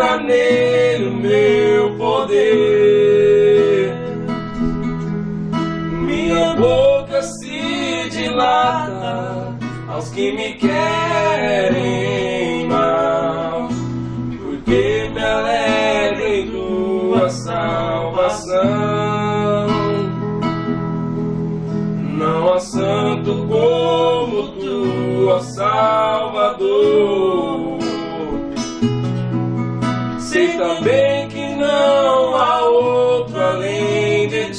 está nele o meu poder. Minha boca se dilata aos que me querem mal, porque me alegro em tua salvação. Não há santo como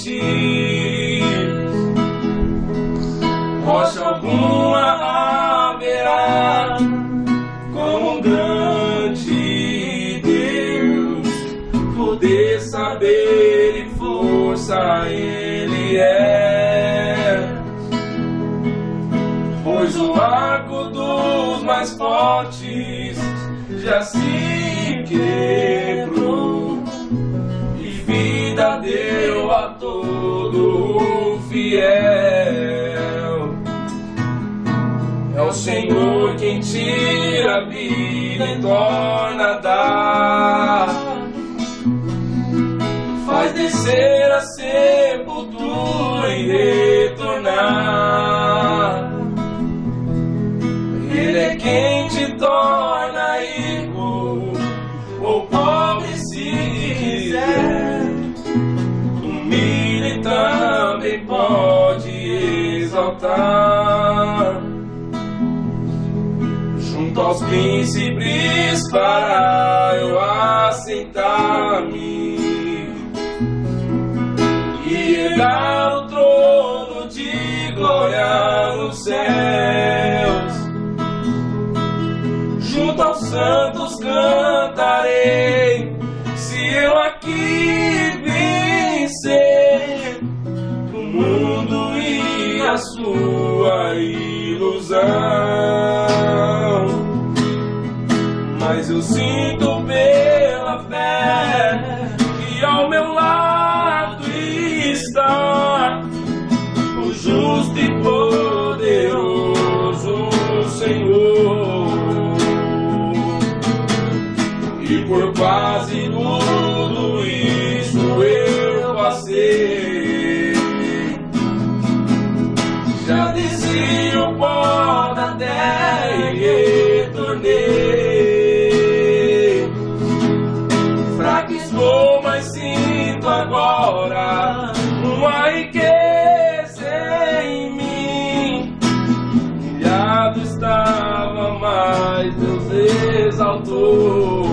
ti. Rocha alguma haverá como um grande Deus. Poder, saber e força Ele é. Pois o arco dos mais fortes já se quebrou e vida deu a todo fiel. É o Senhor quem tira a vida e torna a dar. Faz descer a sepultura e retornar. Ele é quem te torna rico ou pobre se quiser. Exaltar. Junto aos príncipes para eu assentar-me e herdar o trono de glória nos céus. Junto aos santos cantarei, se eu aqui vencer o mundo e a sua ilusão. Mas eu sinto pela fé que ao meu lado está o justo e poderoso Senhor. E por quase tudo isso eu passei. Agora uma riqueza em mim. Humilhado estava, mas Deus exaltou.